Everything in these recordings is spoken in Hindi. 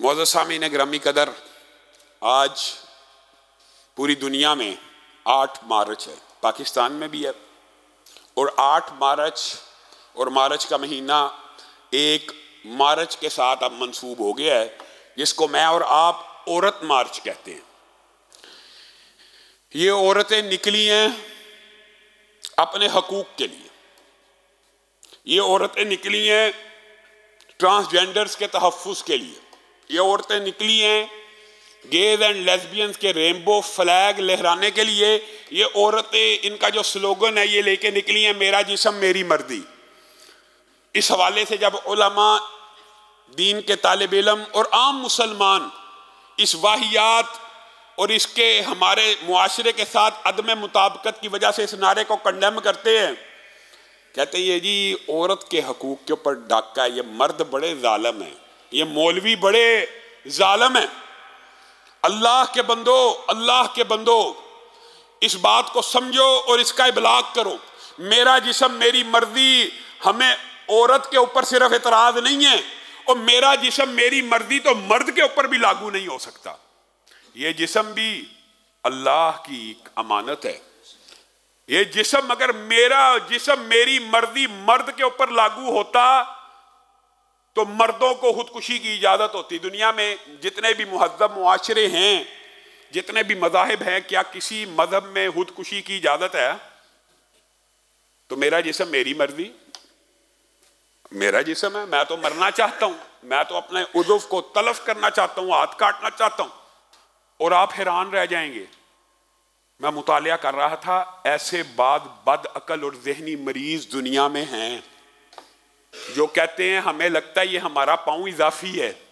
मोज़ामी ने ग्रामी कदर आज पूरी दुनिया में आठ मार्च है। पाकिस्तान में भी है। और आठ मार्च और मार्च का महीना एक मार्च के साथ अब मंसूब हो गया है, जिसको मैं और आप औरत मार्च कहते हैं। ये औरतें निकली हैं अपने हकूक के लिए। ये औरतें निकली हैं ट्रांसजेंडर्स के तहफ़ के लिए। ये औरतें निकली हैं गेज एंड लेस्बियंस के रेनबो फ्लैग लहराने के लिए। ये औरतें, इनका जो स्लोगन है, ये लेके निकली हैं, मेरा जिसम मेरी मर्दी। इस हवाले से जब उलमा दीन के तालब इलम और आम मुसलमान इस वाहियात और इसके हमारे मुआरे के साथ अदम मुताबकत की वजह से इस नारे को कंडेम करते हैं, कहते हैं, ये जी, औरत के हकूक़ के ऊपर डाका है, ये मर्द बड़े ालम हैं। ये मौलवी बड़े जालम हैं। अल्लाह के बंदो, अल्लाह के बंदो, इस बात को समझो और इसका इबलाग करो। मेरा जिसम, मेरी मर्ज़ी, हमें औरत के ऊपर सिर्फ़ एतराज़ नहीं है और मेरा जिसम, मेरी मर्ज़ी तो मर्द के ऊपर भी लागू नहीं हो सकता। ये जिसम भी अल्लाह की अमानत है। ये जिसम अगर मेरा जिसम, मेरी मर्ज़ी मर्द के ऊपर लागू होता तो मर्दों को खुदकुशी की इजाज़त होती। दुनिया में जितने भी महजब मुआरे हैं, जितने भी मजाहब हैं, क्या किसी मज़हब में खुदकुशी की इजाज़त है? तो मेरा जिसम मेरी मर्ज़ी। मेरा जिसम है, मैं तो मरना चाहता हूँ। मैं तो अपने उदुफ को तलफ करना चाहता हूँ, हाथ काटना चाहता हूँ। और आप हैरान रह जाएँगे। मैं मुताल कर रहा था, ऐसे बाद बद अकल और जहनी मरीज़ दुनिया में हैं। जो कहते हैं, हमें लगता है ये हमारा पाँव इजाफी है।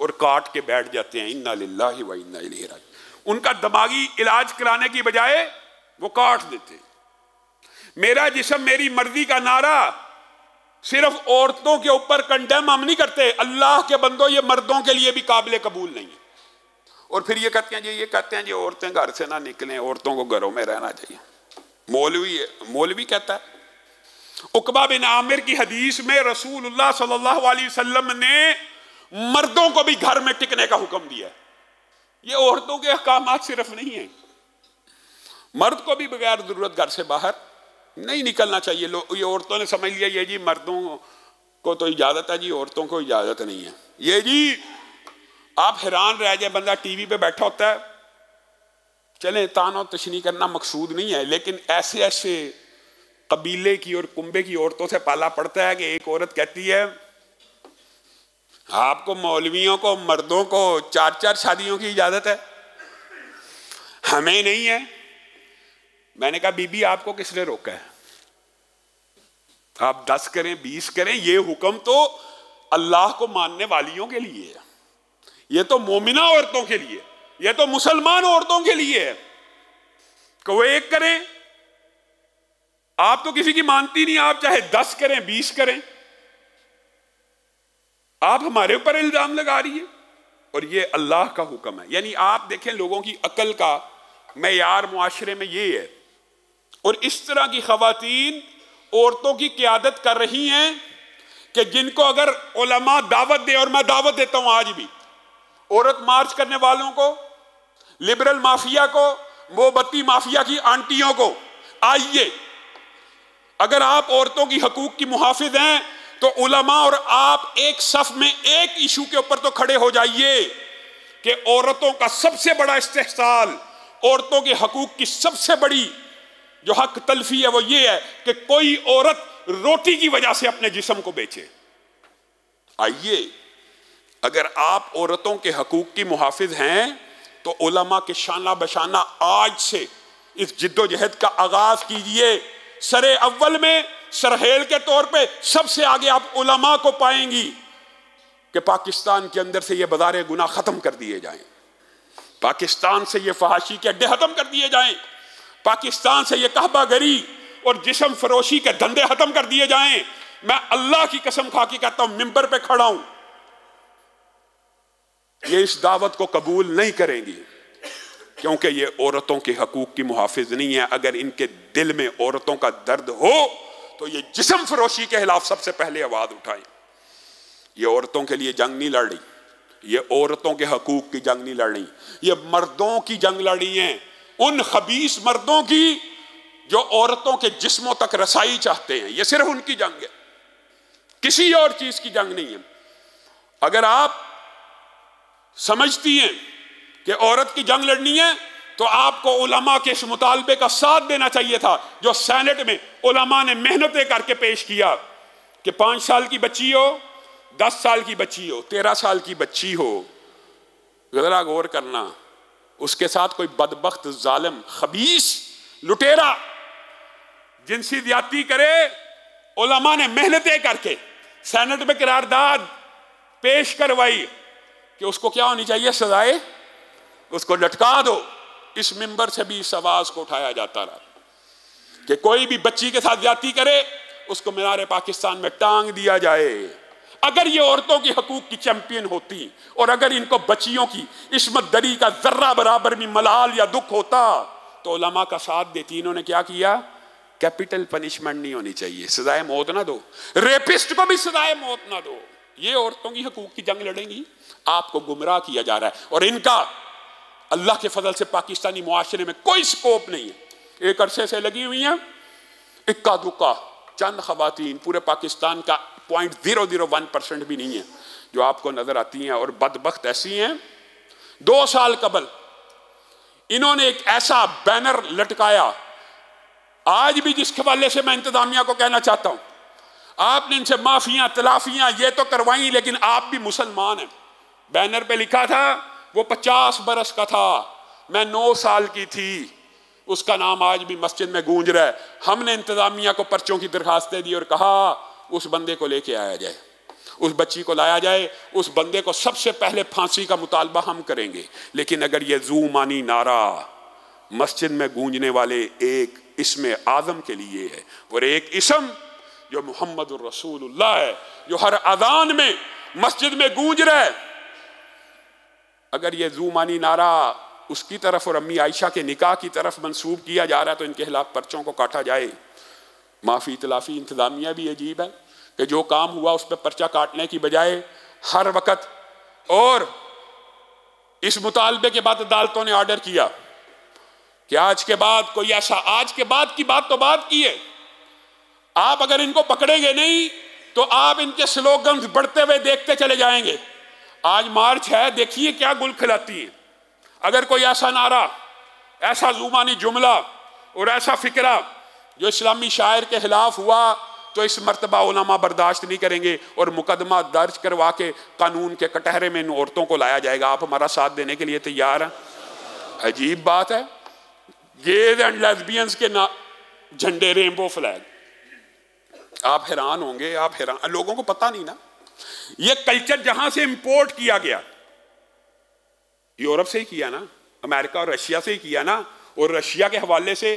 और काट के बैठ जाते हैं, इन्ना लाही व इन्ना उनका दिमागी इलाज कराने की बजाय वो काट देते मेरा जिसम, मेरी मर्ज़ी का नारा सिर्फ़ औरतों के ऊपर कंडेम हम नहीं करते। अल्लाह के बंदो, ये मर्दों के लिए भी काबिल कबूल नहीं है। और फिर ये कहते हैं, जी, ये कहते हैं, जी, औरतें घर से ना निकलें, औरतों को घरों में रहना चाहिए। मौलवी मौलवी कहता है उकबा बिन आमिर की हदीस में रसूलुल्लाह सल्लल्लाहु अलैहि वसल्लम ने मर्दों को भी घर में टिकने का हुक्म दिया ये औरतों के अहकाम सिर्फ़ नहीं है। मर्द को भी बगैर ज़रूरत घर से बाहर नहीं निकलना चाहिए। ये औरतों ने समझ लिया, ये जी मर्दों को तो इजाज़त है जी, औरतों को इजाज़त नहीं है। ये जी, आप हैरान रह जाए, बंदा टीवी पे बैठा होता है। चले, तानो तशनी करना मकसूद नहीं है, लेकिन ऐसे ऐसे कबीले की और कुंबे की औरतों से पाला पड़ता है कि एक औरत कहती है, आपको मौलवियों को, मर्दों को चार चार शादियों की इजाज़त है? हमें नहीं है। मैंने कहा, बीबी, आपको किसने रोका है? आप दस करें, बीस करें, ये हुक्म तो अल्लाह को मानने वालियों के लिए है। ये तो मोमिना औरतों के लिए ये तो मुसलमान औरतों के लिए है। कि वो एक करें आप तो किसी की मानती नहीं, आप चाहे दस करें, बीस करें। आप हमारे ऊपर इल्ज़ाम लगा रही है और ये अल्लाह का हुक्म है। यानी आप देखें लोगों की अकल का मैार मुआरे में ये है। और इस तरह की खातन औरतों की क्यादत कर रही हैं कि जिनको अगर ओलमा दावत दे, और मैं दावत देता हूँ आज भी, औरत मार्च करने वालों को, लिबरल माफिया को मोबत्ती माफिया की आंटियों को, आइए अगर आप औरतों की हकूक की मुहाफिज हैं तो उलमा और आप एक सफ में एक इशू के ऊपर तो खड़े हो जाइए कि औरतों का सबसे बड़ा इस्तेसाल, औरतों के हकूक की सबसे बड़ी जो हक तलफी है वो ये है कि कोई औरत रोटी की वजह से अपने जिसम को बेचे। आइए, अगर आप औरतों के हकूक की मुहाफिज हैं तो उलमा के शाना बशाना आज से इस जिद्दोजहद का आगाज़ कीजिए। सरे अव्वल में, सरहेल के तौर पे सबसे आगे आप उलमा को पाएँगी कि पाकिस्तान के अंदर से ये बदारे गुना ख़त्म कर दिए जाएँ। पाकिस्तान से ये फहाशी के अड्डे ख़त्म कर दिए जाएँ। पाकिस्तान से ये कहबा गरी और जिसम फरोशी के धंधे ख़त्म कर दिए जाएँ। मैं अल्लाह की कसम खा के कहता हूँ, मिंबर पे खड़ा हूँ। ये इस दावत को कबूल नहीं करेंगी। क्योंकि ये औरतों के हकूक की मुहाफिज नहीं है। अगर इनके दिल में औरतों का दर्द हो तो ये जिसम फरोशी के खिलाफ सबसे पहले आवाज़ उठाए। ये औरतों के लिए जंग नहीं लड़। रही ये औरतों के हकूक की जंग नहीं लड़ी। ये मर्दों की जंग लड़ी है। उन खबीस मर्दों की जो औरतों के जिस्मों तक रसाई चाहते हैं। ये सिर्फ़ उनकी जंग है। किसी और चीज़ की जंग नहीं है। अगर आप समझती हैं कि औरत की जंग लड़नी है तो आपको उलमा के इस मुतालबे का साथ देना चाहिए था, जो सैनेट में उलमा ने मेहनतें करके पेश किया कि पाँच साल की बच्ची हो, दस साल की बच्ची हो, तेरह साल की बच्ची हो। जरा गौर करना, उसके साथ कोई बदबख्त, जालिम, खबीस, लुटेरा, जिनसी ज़्यादा करे, उलमा ने मेहनतें करके, सैनेट में करारदाद पेश करवाई कि उसको क्या होनी चाहिए, सजाए? उसको लटका दो। इस मिंबर से भी इस आवाज़ को उठाया जाता रहा। कि कोई भी बच्ची के साथ जाति करे, उसको मीनार पाकिस्तान में टांग दिया जाए। अगर ये औरतों की हकूक की चैंपियन होती, और अगर इनको बच्चियों की इसमत दरी का जर्रा बराबर भी मलाल या दुख होता तो लमा का साथ देती। इन्होंने क्या किया? कैपिटल पनिशमेंट नहीं होनी चाहिए। सजाए मौत ना दो। रेपिस्ट को भी सजाए मौत ना दो। ये औरतों की हकूक की जंग लड़ेंगी। आपको गुमराह किया जा रहा है। और इनका अल्लाह के फजल से पाकिस्तानी मुआशरे में कोई स्कोप नहीं है। एक अरसे से लगी हुई हैं। इक्का दुक्का, चंद खवतिन, पूरे पाकिस्तान का point zero zero one percent भी नहीं है, जो आपको नज़र आती हैं और बदबख्त ऐसी हैं। दो साल कबल, इन्होंने एक ऐसा बैनर लटकाया। आज भी जिस हवाले से मैं इंतजामिया को कहना चाहता हूँ, आपने इनसे माफियाँ, तलाफियाँ, ये तो करवाई, लेकिन आप भी मुसलमान हैं। बैनर पे लिखा था वो पचास बरस का था। मैं नौ साल की थी। उसका नाम आज भी मस्जिद में गूंज रहा है। हमने इंतजामिया को पर्चों की दरखास्तें दी और कहा, उस बंदे को लेके आया जाए। उस बच्ची को लाया जाए। उस बंदे को सबसे पहले फांसी का मुतालबा हम करेंगे। लेकिन अगर ये जू मानी नारा मस्जिद में गूंजने वाले एक इसमें आज़म के लिए है और एक इसम जो मोहम्मद रसूलुल्लाह है, जो हर अदान में मस्जिद में गूंज रहा है अगर ये जूमानी नारा उसकी तरफ़ और अम्मी आयशा के निकाह की तरफ़ मंसूब किया जा रहा है तो इनके खिलाफ पर्चों को काटा जाए। माफ़ी तलाफ़ी इंतज़ामिया भी अजीब है कि जो काम हुआ उस पर पर्चा काटने की बजाय हर वक्त और इस मुतालबे के बाद अदालतों ने ऑर्डर किया कि आज के बाद कोई ऐसा, आज के बाद की बात तो बात की है। आप अगर इनको पकड़ेंगे नहीं तो आप इनके स्लोगन बढ़ते हुए देखते चले जाएँगे। आज मार्च है, देखिए क्या गुल खिलाती है। अगर कोई ऐसा नारा, ऐसा जुबानी जुमला और ऐसा फिक्रा जो इस्लामी शायर के खिलाफ हुआ तो इस मरतबा उलमा बर्दाश्त नहीं करेंगे और मुकदमा दर्ज करवा के कानून के कटहरे में इन औरतों को लाया जाएगा। आप हमारा साथ देने के लिए तैयार हैं। अजीब बात है। गेज एंड लेस्बियंस के ना झंडे रेनबो फ्लैग आप हैरान होंगे, आप हैरान लोगों को पता नहीं ना। ये कल्चर जहाँ से इंपोर्ट किया गया, यूरोप से ही किया ना, अमेरिका और रशिया से ही किया ना, और रशिया के हवाले से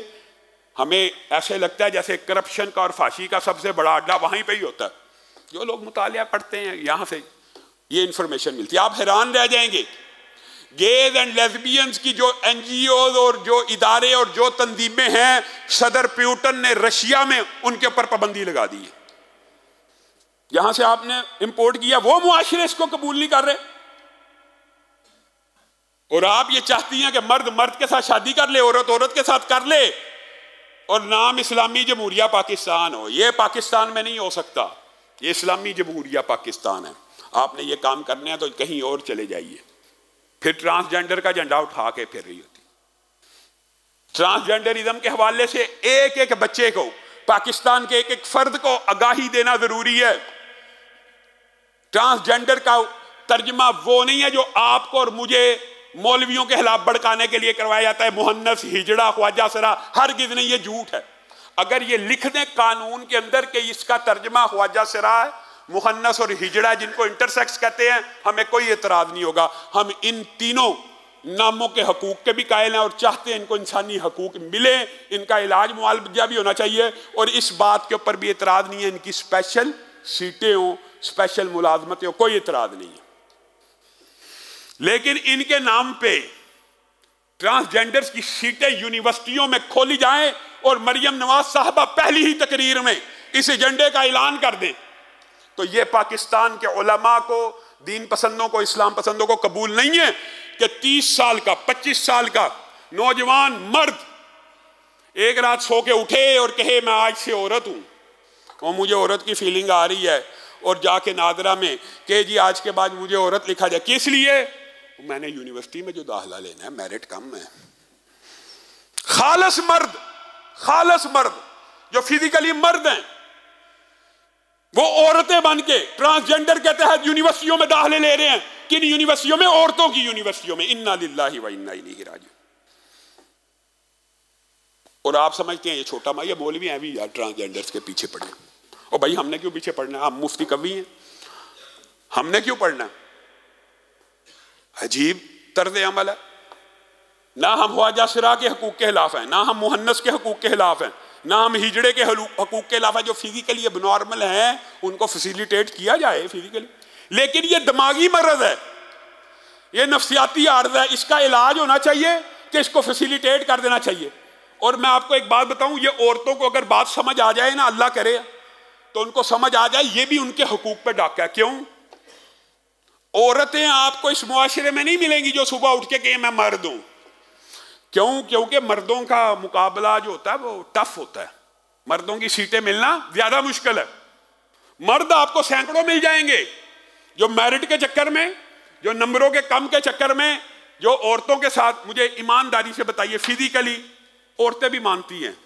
हमें ऐसे लगता है जैसे करप्शन का और फांसी का सबसे बड़ा अड्डा वहीं पे ही होता है। जो लोग मुतालिया पढ़ते हैं, यहाँ से ये इंफॉर्मेशन मिलती है। आप हैरान रह जाएँगे। गेज एंड लेस्बियंस की जो एनजीओ और जो इदारे और जो तंजीमें हैं, सदर प्यूटन ने रशिया में उनके ऊपर पाबंदी लगा दी है। जहाँ से आपने इंपोर्ट किया, वो मुआशरे इसको कबूल नहीं कर रहे। और आप ये चाहती हैं कि मर्द मर्द के साथ शादी कर ले, औरत औरत के साथ कर ले, और नाम इस्लामी जमहूरिया पाकिस्तान हो। ये पाकिस्तान में नहीं हो सकता। ये इस्लामी जमहूरिया पाकिस्तान है। आपने ये काम करने हैं तो कहीं और चले जाइए। फिर ट्रांसजेंडर का झंडा उठा के फिर रही होती। ट्रांसजेंडरिज्म के हवाले से एक एक बच्चे को, पाकिस्तान के एक एक फर्द को आगाही देना ज़रूरी है। ट्रांसजेंडर का तर्जमा वो नहीं है जो आपको और मुझे मौलवियों के खिलाफ भड़काने के लिए करवाया जाता है। मोहन्नस, हिजड़ा, ख्वाजा, सरा, हर गिज नहीं ये झूठ है। अगर ये लिख दें कानून के अंदर के इसका तर्जमा ख्वाजा, सरा है, मुहन्नस और हिजड़ा जिनको इंटरसेक्स कहते हैं, हमें कोई एतराज़ नहीं होगा। हम इन तीनों नामों के हकूक के भी कायल हैं और चाहते हैं इनको इंसानी हकूक मिले, इनका इलाज मुआवजा भी होना चाहिए और इस बात के ऊपर भी एतराज़ नहीं है। इनकी स्पेशल सीटें हों। स्पेशल मुलाजमत कोई इतराज नहीं है लेकिन इनके नाम पे ट्रांसजेंडर्स की सीटें यूनिवर्सिटियों में खोली जाएँ और मरियम नवाज़ साहबा पहली ही तकरीर में इस एजेंडे का ऐलान कर दें तो ये पाकिस्तान के उलमा को दीन पसंदों को इस्लाम पसंदों को कबूल नहीं है कि तीस साल का पच्चीस साल का नौजवान मर्द एक रात सो के उठे और कहे मैं आज से औरत हूँ और मुझे औरत की फीलिंग आ रही है और जाके नादरा में कहे, जी, आज के बाद मुझे औरत लिखा जाए। किस लिए? मैंने यूनिवर्सिटी में जो दाखिला लेना है मेरिट कम है। खालस मर्द खालस मर्द, जो फिजिकली मर्द हैं, वो औरतें बन के ट्रांसजेंडर के तहत यूनिवर्सिटियों में दाखिले ले रहे हैं। किन यूनिवर्सिटियों में? औरतों की यूनिवर्सिटियों में। इन्ना लिल्लाहि व इन्ना इलैहि राजिऊन। और आप समझते हैं, ये छोटा माँ ये भी हैं भी यार ट्रांसजेंडर्स के पीछे पड़े। और भाई, हमने क्यों पीछे पढ़ना? हम मुफ्ती कवि हैं। हमने क्यों पढ़ना? अजीब तर्ज अमल है। ना हम ख्वाजा सिरा के हकूक के खिलाफ हैं, ना हम मुहन्नस के हकूक के खिलाफ हैं, ना हम हिजड़े के हकूक के खिलाफ है, जो फिजिकली अब नॉर्मल हैं, उनको फैसिलिटेट किया जाए फिजिकली लेकिन ये दिमागी मरज है। ये नफसियाती आर्ज है। इसका इलाज होना चाहिए कि इसको फैसिलिटेट कर देना चाहिए। और मैं आपको एक बात बताऊँ, ये औरतों को अगर बात समझ आ जाए ना, अल्लाह करे। तो उनको समझ आ जाए, ये भी उनके हकूक पे डाका क्यों? औरतें आपको इस मुआशरे में नहीं मिलेंगी जो सुबह उठ के कहें, मैं मर्द हूँ क्यों? क्योंकि मर्दों का मुकाबला जो होता है, वो टफ होता है। मर्दों की सीटें मिलना ज़्यादा मुश्किल है। मर्द आपको सैकड़ों मिल जाएँगे, जो मेरिट के चक्कर में, जो नंबरों के कम के चक्कर में, जो औरतों के साथ। मुझे ईमानदारी से बताइए फिजिकली औरतें भी मानती हैं।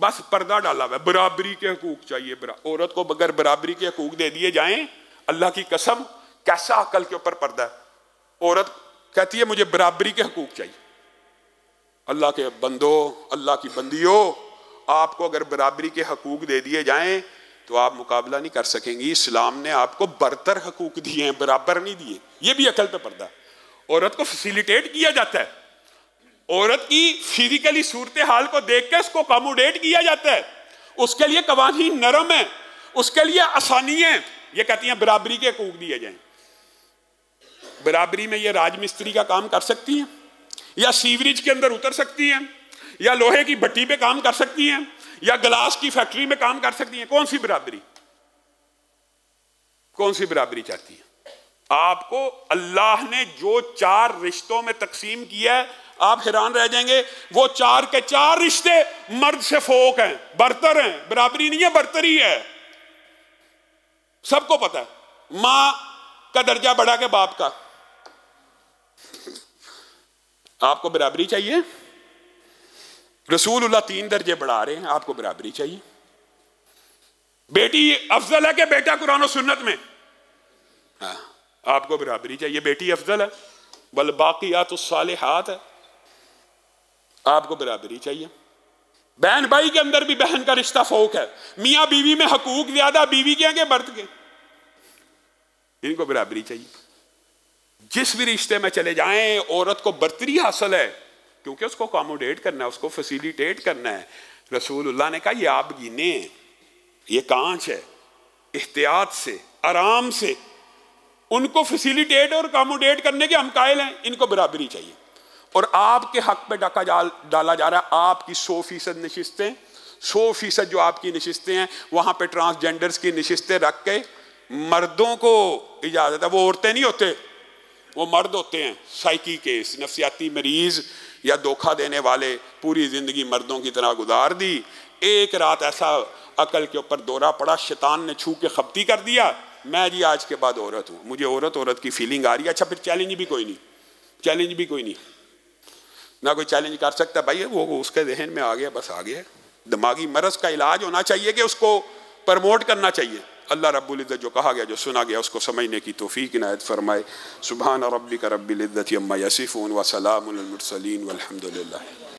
बस पर्दा डाला हुआ बराबरी के हकूक चाहिए औरत को बगैर बराबरी के हकूक दे दिए जाएँ, अल्लाह की कसम, कैसा अकल के ऊपर पर्दा है? औरत कहती है, मुझे बराबरी के हकूक चाहिए। अल्लाह के बंदो, अल्लाह की बंदियों, आपको अगर बराबरी के हकूक दे दिए जाएँ तो आप मुकाबला नहीं कर सकेंगी। इस्लाम ने आपको बरतर हकूक दिए हैं, बराबर नहीं दिए। ये भी अकल पे पर्दा औरत को फैसिलिटेट किया जाता है। औरत की फिजिकली सूरत हाल को देख के उसको कमोडेट किया जाता है। उसके लिए कवानी नरम है, उसके लिए आसानी है। ये कहती हैं, बराबरी के हकूक दिए जाए। बराबरी में ये राजमिस्त्री का काम कर सकती हैं, या सीवरेज के अंदर उतर सकती हैं, या लोहे की भट्टी पे काम कर सकती हैं, या ग्लास की फैक्ट्री में काम कर सकती हैं। कौन सी बराबरी? कौन सी बराबरी चाहती है? आपको अल्लाह ने जो चार रिश्तों में तकसीम किया है आप हैरान रह जाएँगे, वो चार के चार रिश्ते मर्द से फोक हैं, बरतर हैं, बराबरी नहीं है, बरतरी है सबको पता है, माँ का दर्जा बढ़ा के बाप का। आपको बराबरी चाहिए? रसूल तीन दर्जे बढ़ा रहे हैं, आपको बराबरी चाहिए? बेटी अफजल है कि बेटा कुरान सुन्नत में? हाँ आपको बराबरी चाहिए, बेटी अफजल है। बल बाकी या तो साले हाथ है। आपको बराबरी चाहिए। बहन भाई के अंदर भी बहन का रिश्ता फोक है। मियाँ बीवी में हकूक ज़्यादा, बीवी के आगे बर्त के इनको बराबरी चाहिए। जिस भी रिश्ते में चले जाएँ, औरत को बर्तरी हासिल है, क्योंकि उसको अकोमोडेट करना है, उसको फैसिलिटेट करना है। रसूलुल्लाह ने कहा, ये आप गिने, ये कांच है, एहतियात से, आराम से, उनको फैसिलिटेट और अकोमोडेट करने के हम कायल हैं, इनको बराबरी चाहिए। और आपके हक पे डाका डाला जा रहा है। आपकी सौ फ़ीसद नशस्तें, सौ फ़ीसद जो आपकी नशस्तें हैं, वहाँ पे ट्रांसजेंडर्स की नशस्तें रख के मर्दों को इजाज़त है। वो औरतें नहीं होते, वो मर्द होते हैं। साइकी केस, नफसियाती मरीज़ या धोखा देने वाले, पूरी ज़िंदगी मर्दों की तरह गुजार दी। एक रात ऐसा अकल के ऊपर दौरा पड़ा, शैतान ने छू के खपती कर दिया। मैं जी आज के बाद औरत हूँ। मुझे औरत औरत की फीलिंग आ रही है। अच्छा फिर चैलेंज भी कोई नहीं। चैलेंज भी कोई नहीं। ना कोई चैलेंज कर सकता भाई, वो उसके जहन में आ गया, बस आ गया। दिमागी मरज का इलाज होना चाहिए कि उसको प्रमोट करना चाहिए। अल्लाह रब्बुल्ज़त जो कहा गया, जो सुना गया, उसको समझने की तोफ़ी नायत फरमाए। सुबहान रबी का अम्मा यसिफ़ून व सलामुल मुरसलीन, वल्हम्दुलिल्लाह।